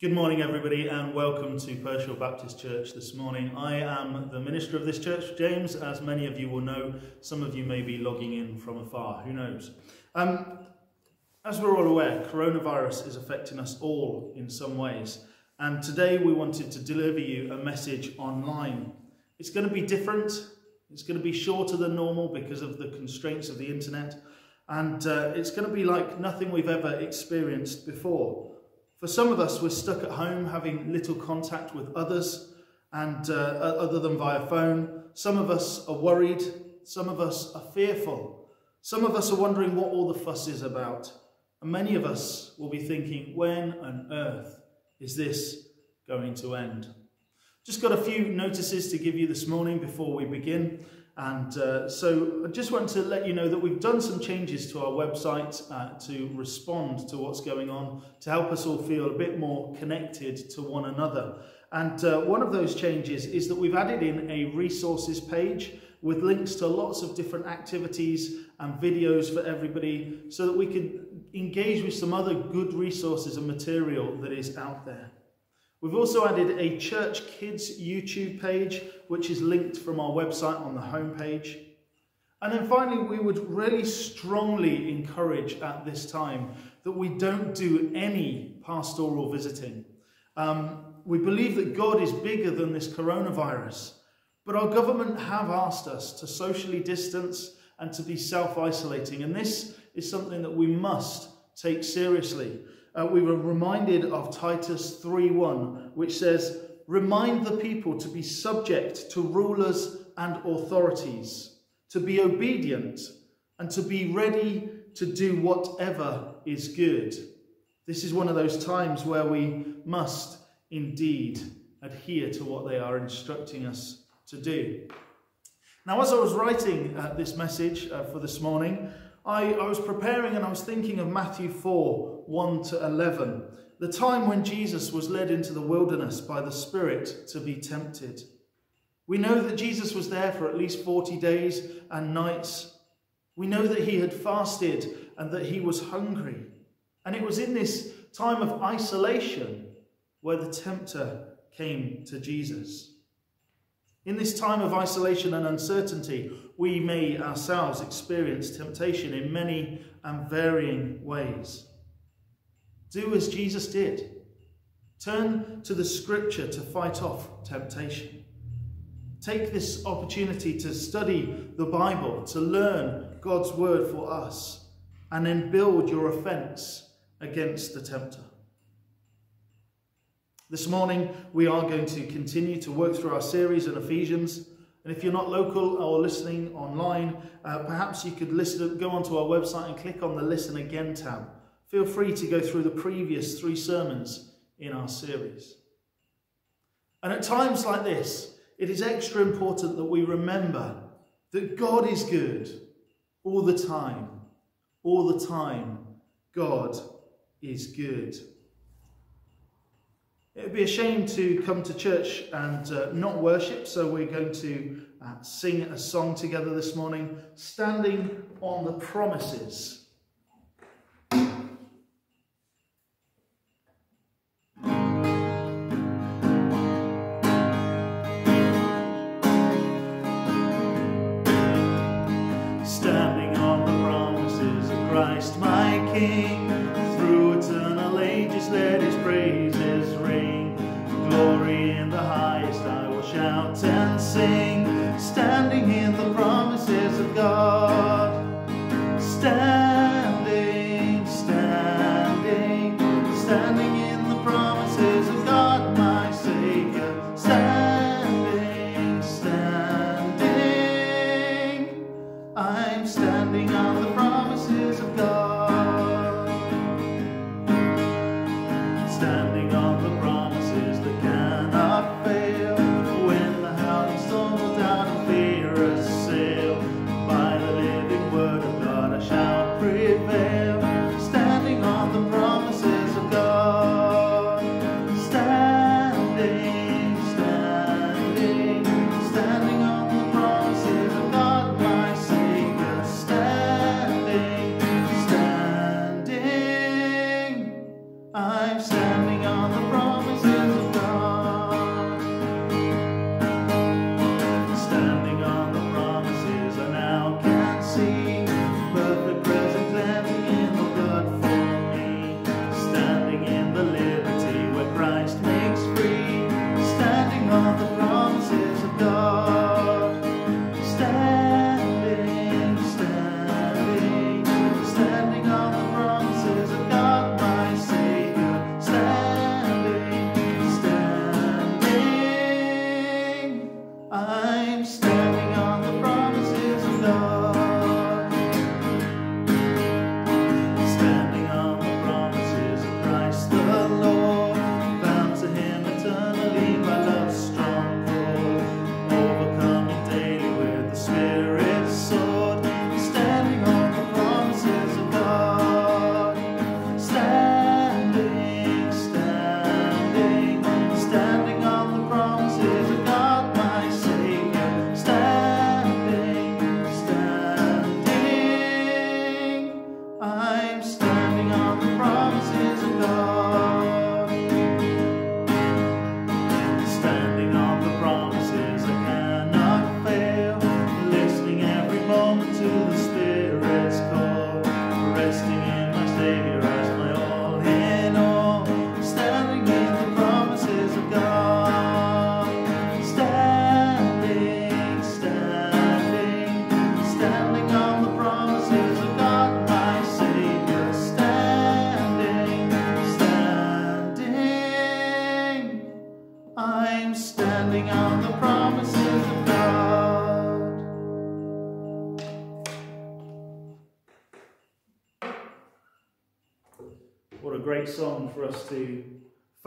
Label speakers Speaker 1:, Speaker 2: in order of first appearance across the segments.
Speaker 1: Good morning, everybody, and welcome to Pershore Baptist Church this morning. I am the minister of this church, James, as many of you will know. Some of you may be logging in from afar, who knows? Um, as we're all aware, coronavirus is affecting us all in some ways, and today we wanted to deliver you a message online. It's going to be different, it's going to be shorter than normal because of the constraints of the internet, and uh, it's going to be like nothing we've ever experienced before. For some of us, we're stuck at home having little contact with others and uh, other than via phone. Some of us are worried. Some of us are fearful. Some of us are wondering what all the fuss is about. And many of us will be thinking, when on earth is this going to end? Just got a few notices to give you this morning before we begin. And uh, so I just want to let you know that we've done some changes to our website uh, to respond to what's going on, to help us all feel a bit more connected to one another. And uh, one of those changes is that we've added in a resources page with links to lots of different activities and videos for everybody so that we can engage with some other good resources and material that is out there. We've also added a Church Kids YouTube page, which is linked from our website on the homepage. And then finally, we would really strongly encourage at this time that we don't do any pastoral visiting. Um, we believe that God is bigger than this coronavirus, but our government have asked us to socially distance and to be self-isolating, and this is something that we must take seriously uh, we were reminded of Titus 3.1, which says, Remind the people to be subject to rulers and authorities, to be obedient, and to be ready to do whatever is good. This is one of those times where we must indeed adhere to what they are instructing us to do. Now, as I was writing uh, this message uh, for this morning, I, I was preparing and I was thinking of Matthew 4 1 to 11, the time when Jesus was led into the wilderness by the Spirit to be tempted. We know that Jesus was there for at least 40 days and nights. We know that he had fasted and that he was hungry. And it was in this time of isolation where the tempter came to Jesus. In this time of isolation and uncertainty, we may ourselves experience temptation in many and varying ways. Do as Jesus did. Turn to the scripture to fight off temptation. Take this opportunity to study the Bible, to learn God's word for us, and then build your offense against the tempter. This morning, we are going to continue to work through our series in Ephesians. And if you're not local or listening online, uh, perhaps you could listen, go onto our website and click on the Listen Again tab. Feel free to go through the previous three sermons in our series. And at times like this, it is extra important that we remember that God is good all the time. All the time, God is good. It would be a shame to come to church and uh, not worship, so we're going to uh, sing a song together this morning, Standing on the Promises. My King, through eternal ages let his praises ring. Glory in the highest I will shout and sing, standing in the promises of God. Standing,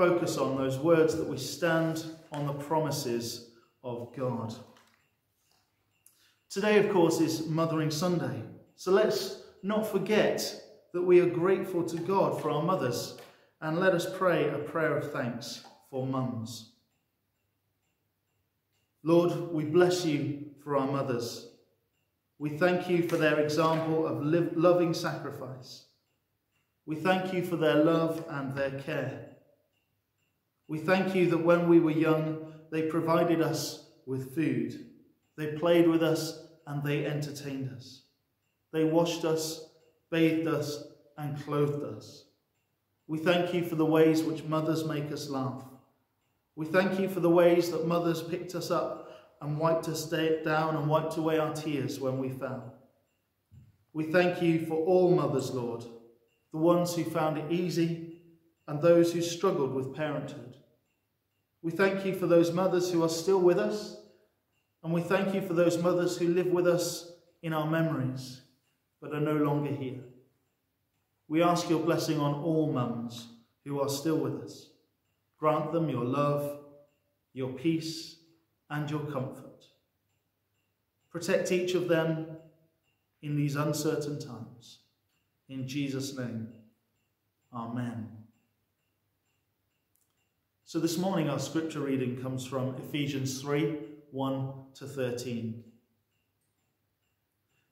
Speaker 1: focus on those words that we stand on the promises of God. Today, of course, is Mothering Sunday. So let's not forget that we are grateful to God for our mothers and let us pray a prayer of thanks for mums. Lord, we bless you for our mothers. We thank you for their example of loving sacrifice. We thank you for their love and their care. We thank you that when we were young, they provided us with food. They played with us and they entertained us. They washed us, bathed us, and clothed us. We thank you for the ways which mothers make us laugh. We thank you for the ways that mothers picked us up and wiped us down and wiped away our tears when we fell. We thank you for all mothers, Lord, the ones who found it easy and those who struggled with parenthood. We thank you for those mothers who are still with us and we thank you for those mothers who live with us in our memories, but are no longer here. We ask your blessing on all mums who are still with us. Grant them your love, your peace, and your comfort. Protect each of them in these uncertain times. In Jesus' name, Amen. So this morning our scripture reading comes from Ephesians 3 1 to 13.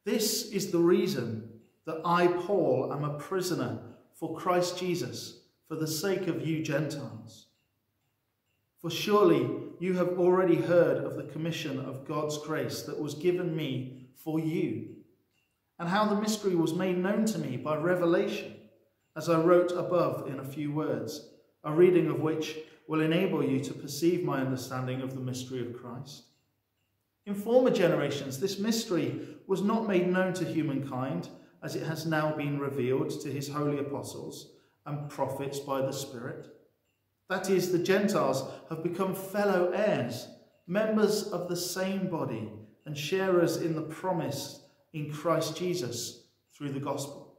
Speaker 1: This is the reason that I, Paul, am a prisoner for Christ Jesus for the sake of you Gentiles. For surely you have already heard of the commission of God's grace that was given me for you, and how the mystery was made known to me by revelation, as I wrote above in a few words, a reading of which will enable you to perceive my understanding of the mystery of Christ in former generations, this mystery was not made known to humankind as it has now been revealed to his holy apostles and prophets by the Spirit. That is, the Gentiles have become fellow heirs, members of the same body, and sharers in the promise in Christ Jesus through the gospel.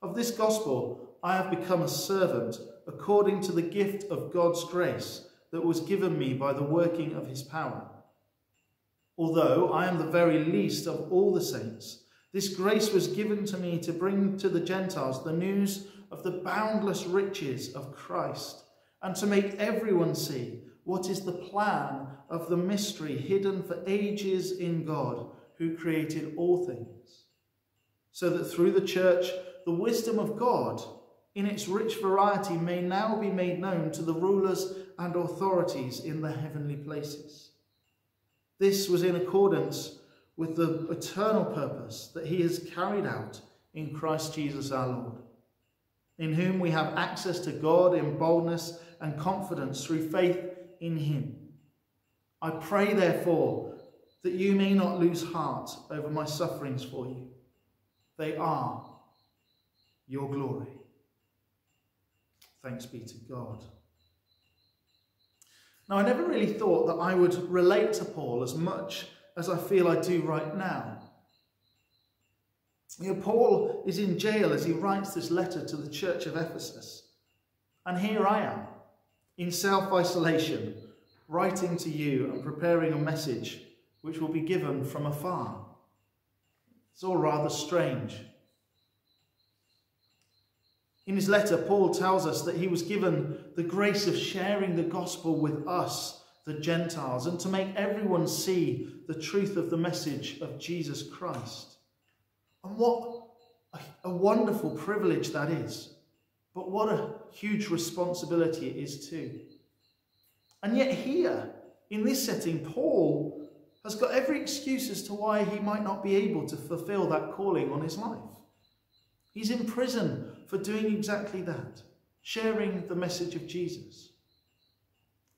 Speaker 1: Of this gospel, I have become a servant according to the gift of God's grace that was given me by the working of his power. Although I am the very least of all the saints, this grace was given to me to bring to the Gentiles the news of the boundless riches of Christ and to make everyone see what is the plan of the mystery hidden for ages in God who created all things. So that through the church, the wisdom of God in its rich variety may now be made known to the rulers and authorities in the heavenly places. This was in accordance with the eternal purpose that he has carried out in Christ Jesus our Lord, in whom we have access to God in boldness and confidence through faith in him. I pray, therefore, that you may not lose heart over my sufferings for you. They are your glory. Thanks be to God. Now, I never really thought that I would relate to Paul as much as I feel I do right now. You know, Paul is in jail as he writes this letter to the church of Ephesus. And here I am, in self isolation, writing to you and preparing a message which will be given from afar. It's all rather strange. In his letter, Paul tells us that he was given the grace of sharing the gospel with us, the Gentiles, and to make everyone see the truth of the message of Jesus Christ. And what a, wonderful privilege that is. But what a huge responsibility it is too. And yet here, in this setting, Paul has got every excuse as to why he might not be able to fulfill that calling on his life. He's in prison for doing exactly that, sharing the message of Jesus.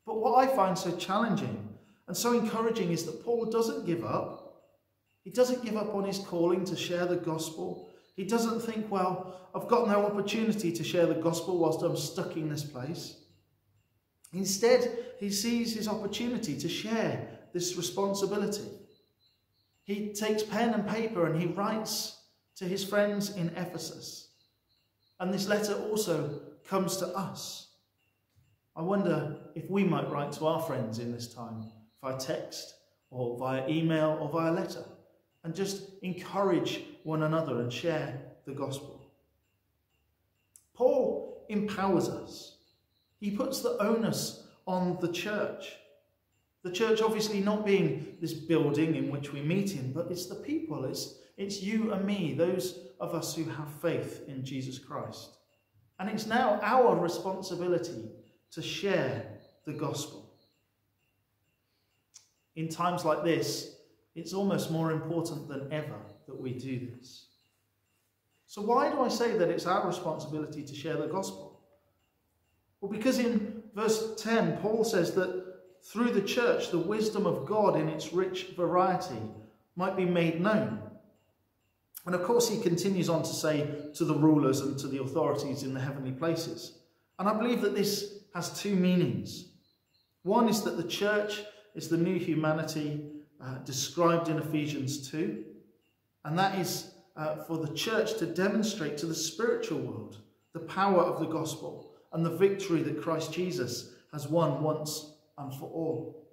Speaker 1: But what I find so challenging and so encouraging is that Paul doesn't give up. He doesn't give up on his calling to share the gospel. He doesn't think, well, I've got no opportunity to share the gospel whilst I'm stuck in this place. Instead, he sees his opportunity to share this responsibility. He takes pen and paper and he writes to his friends in Ephesus And this letter also comes to us. I wonder if we might write to our friends in this time via text or via email or via letter and just encourage one another and share the gospel. Paul empowers us. He puts the onus on the church. The church obviously not being this building in which we meet in, but it's the people. It's, it's you and me, those of us who have faith in Jesus Christ. And it's now our responsibility to share the gospel. In times like this, it's almost more important than ever that we do this. So, why do I say that it's our responsibility to share the gospel? Well, because in verse 10, Paul says that through the church, the wisdom of God in its rich variety might be made known. And of course, he continues on to say to the rulers and to the authorities in the heavenly places. And I believe that this has two meanings. One is that the church is the new humanity uh, described in Ephesians 2, and that is uh, for the church to demonstrate to the spiritual world the power of the gospel and the victory that Christ Jesus has won once and for all.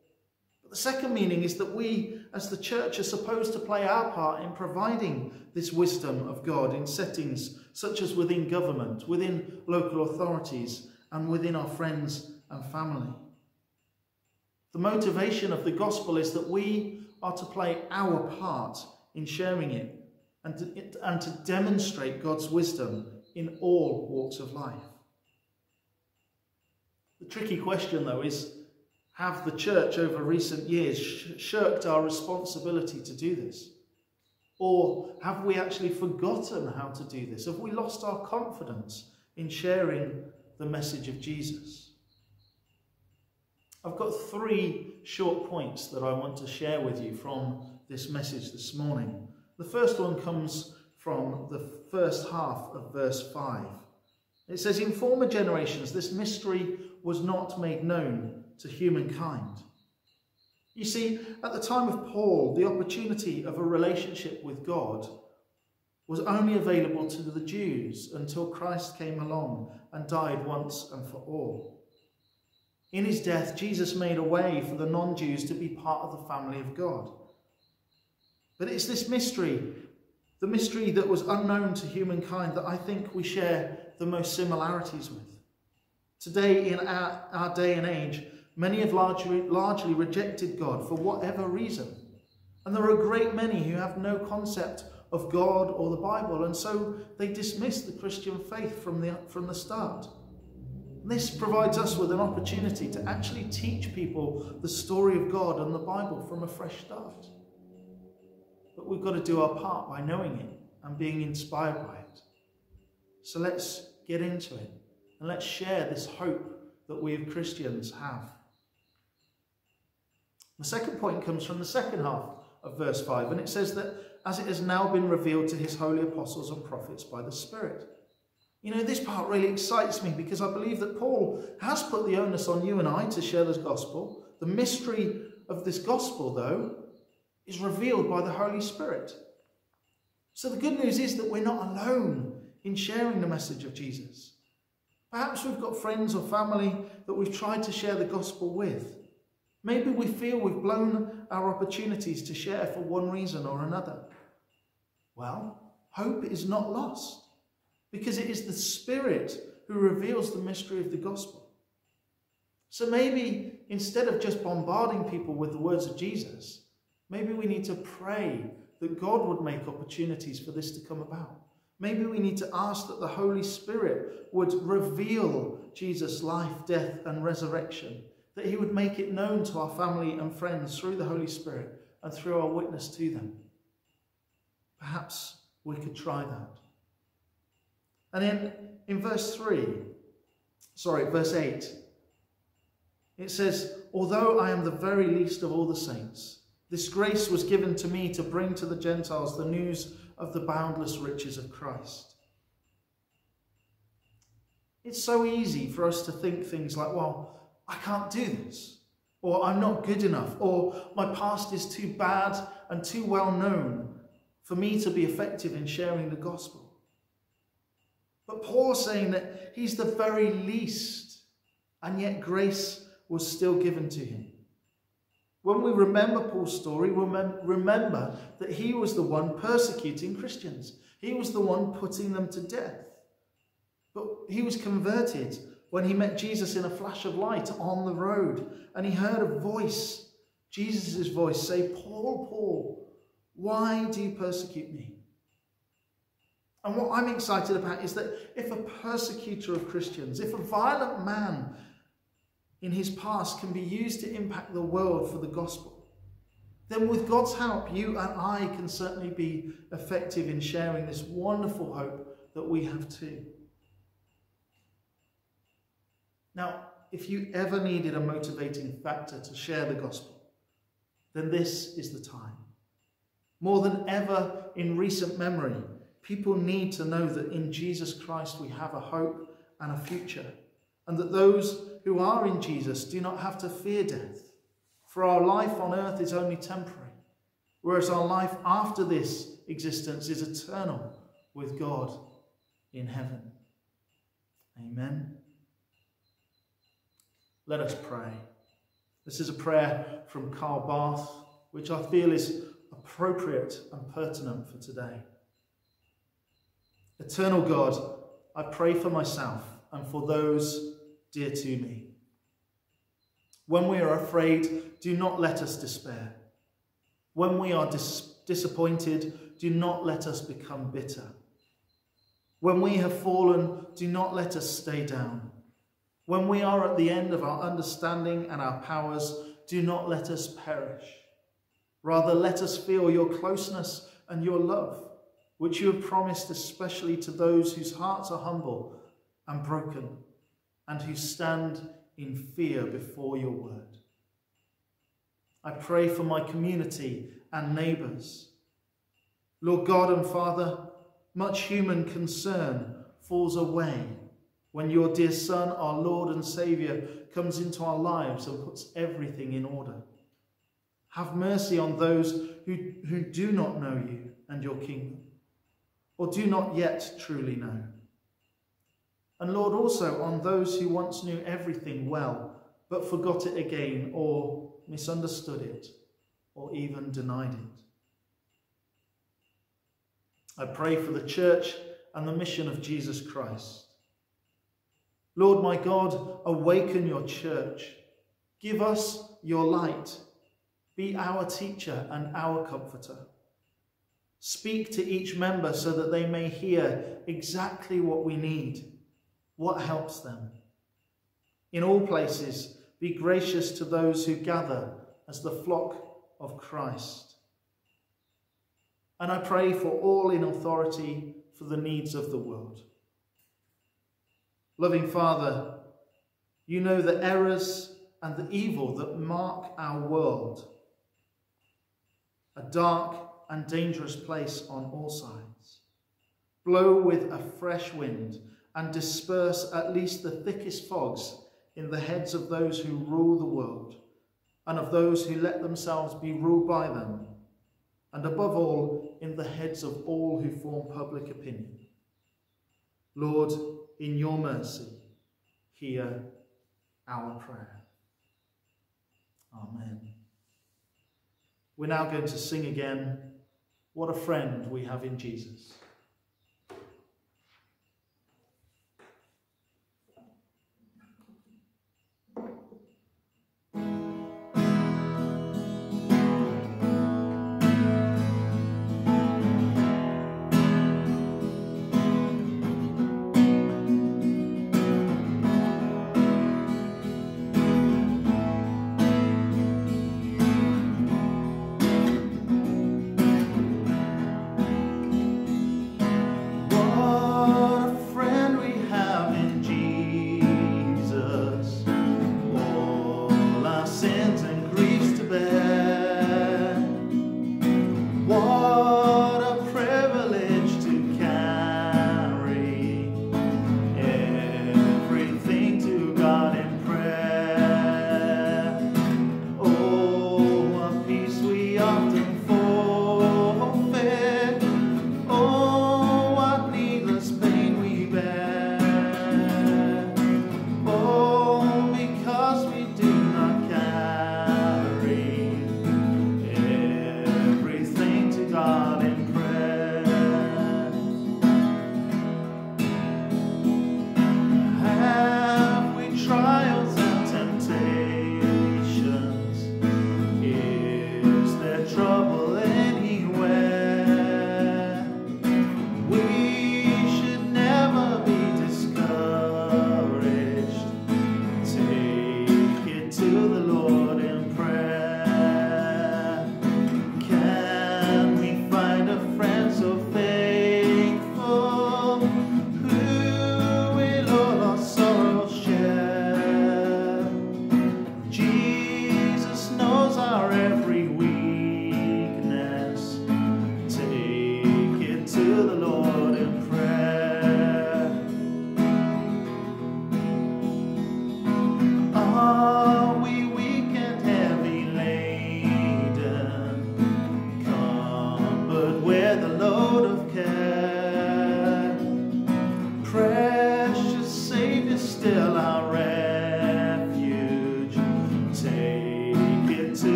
Speaker 1: But the second meaning is that we, as the church, are supposed to play our part in providing this wisdom of God in settings such as within government, within local authorities, and within our friends and family. The motivation of the gospel is that we are to play our part in sharing it and to, and to demonstrate God's wisdom in all walks of life. The tricky question, though, is have the church over recent years shirked our responsibility to do this? Or have we actually forgotten how to do this? Have we lost our confidence in sharing the message of Jesus. I've got three short points that I want to share with you from this message this morning. The first one comes from the first half of verse 5. It says, In former generations, this mystery was not made known to humankind. You see, at the time of Paul, the opportunity of a relationship with God was only available to the Jews until Christ came along and died once and for all. In his death, Jesus made a way for the non Jews to be part of the family of God. But it's this mystery, the mystery that was unknown to humankind, that I think we share the most similarities with. Today, in our, our day and age, many have largely, largely rejected God for whatever reason. And there are a great many who have no concept of God or the Bible, and so they dismiss the Christian faith from the, from the start. This provides us with an opportunity to actually teach people the story of God and the Bible from a fresh start. But we've got to do our part by knowing it and being inspired by it. So let's get into it and let's share this hope that we as Christians have. The second point comes from the second half of verse 5, and it says that as it has now been revealed to his holy apostles and prophets by the Spirit. You know, this part really excites me because I believe that Paul has put the onus on you and I to share this gospel. The mystery of this gospel, though, is revealed by the Holy Spirit. So the good news is that we're not alone in sharing the message of Jesus. Perhaps we've got friends or family that we've tried to share the gospel with. Maybe we feel we've blown our opportunities to share for one reason or another. Well, hope is not lost because it is the Spirit who reveals the mystery of the gospel. So maybe instead of just bombarding people with the words of Jesus, maybe we need to pray that God would make opportunities for this to come about. Maybe we need to ask that the Holy Spirit would reveal Jesus' life, death, and resurrection that he would make it known to our family and friends through the Holy Spirit and through our witness to them. Perhaps we could try that. And in, in verse 3, sorry, verse 8, it says, Although I am the very least of all the saints, this grace was given to me to bring to the Gentiles the news of the boundless riches of Christ. It's so easy for us to think things like, well, I can't do this, or I'm not good enough, or my past is too bad and too well known for me to be effective in sharing the gospel. But Paul's saying that he's the very least, and yet grace was still given to him. When we remember Paul's story, remember that he was the one persecuting Christians. He was the one putting them to death. But he was converted when he met Jesus in a flash of light on the road and he heard a voice, Jesus' voice, say, Paul, Paul, why do you persecute me? And what I'm excited about is that if a persecutor of Christians, if a violent man in his past can be used to impact the world for the gospel, then with God's help, you and I can certainly be effective in sharing this wonderful hope that we have too. Now, if you ever needed a motivating factor to share the gospel, then this is the time. More than ever in recent memory, people need to know that in Jesus Christ we have a hope and a future, and that those who are in Jesus do not have to fear death, for our life on earth is only temporary, whereas our life after this existence is eternal with God in heaven. Amen. Let us pray. This is a prayer from Karl Barth, which I feel is appropriate and pertinent for today. Eternal God, I pray for myself and for those dear to me. When we are afraid, do not let us despair. When we are dis disappointed, do not let us become bitter. When we have fallen, do not let us stay down. When we are at the end of our understanding and our powers, do not let us perish. Rather, let us feel your closeness and your love, which you have promised especially to those whose hearts are humble and broken and who stand in fear before your word. I pray for my community and neighbours. Lord God and Father, much human concern falls away when your dear Son, our Lord and Saviour, comes into our lives and puts everything in order. Have mercy on those who, who do not know you and your kingdom, or do not yet truly know. And Lord, also on those who once knew everything well, but forgot it again, or misunderstood it, or even denied it. I pray for the church and the mission of Jesus Christ Lord my God, awaken your church. Give us your light. Be our teacher and our comforter. Speak to each member so that they may hear exactly what we need, what helps them. In all places, be gracious to those who gather as the flock of Christ. And I pray for all in authority for the needs of the world. Loving Father, you know the errors and the evil that mark our world, a dark and dangerous place on all sides. Blow with a fresh wind and disperse at least the thickest fogs in the heads of those who rule the world and of those who let themselves be ruled by them, and above all, in the heads of all who form public opinion. Lord, in your mercy, hear our prayer. Amen. We're now going to sing again, What a Friend We Have in Jesus.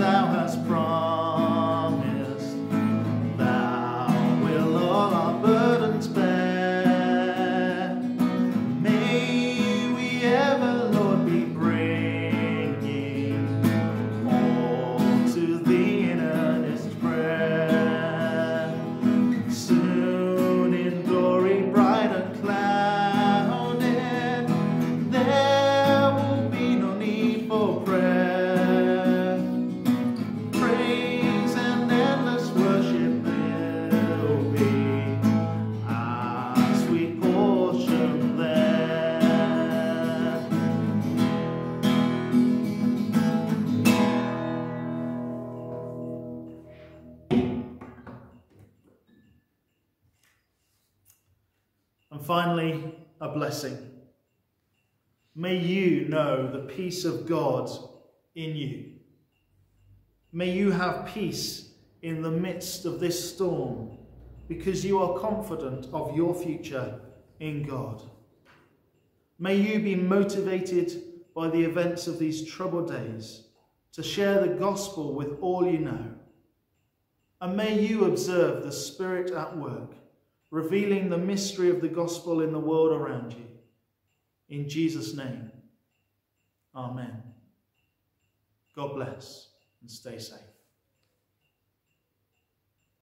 Speaker 1: thou hast promised. Finally, a blessing. May you know the peace of God in you. May you have peace in the midst of this storm because you are confident of your future in God. May you be motivated by the events of these troubled days to share the gospel with all you know. And may you observe the Spirit at work, revealing the mystery of the gospel in the world around you. In Jesus' name, Amen. God bless and stay safe.